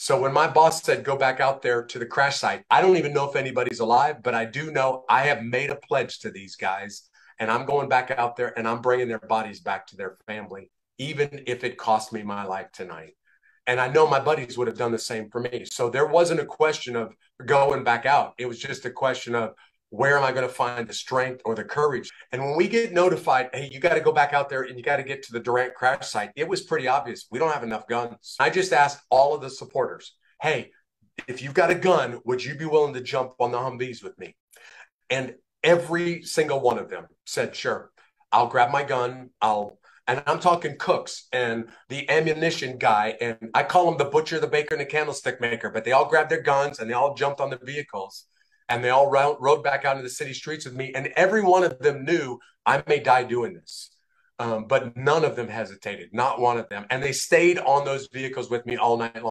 So when my boss said go back out there to the crash site, I don't even know if anybody's alive, but I do know I have made a pledge to these guys and I'm going back out there and I'm bringing their bodies back to their family, even if it cost me my life tonight. And I know my buddies would have done the same for me. So there wasn't a question of going back out. It was just a question of where am I going to find the strength or the courage? And when we get notified, hey, you got to go back out there and you got to get to the Durant crash site, it was pretty obvious. We don't have enough guns. I just asked all of the supporters, hey, if you've got a gun, would you be willing to jump on the Humvees with me? And every single one of them said, sure, I'll grab my gun. I'll, and I'm talking cooks and the ammunition guy. And I call him the butcher, the baker, and the candlestick maker, but they all grabbed their guns and they all jumped on the vehicles and they all rode back out into the city streets with me. And every one of them knew I may die doing this. Um, but none of them hesitated, not one of them. And they stayed on those vehicles with me all night long.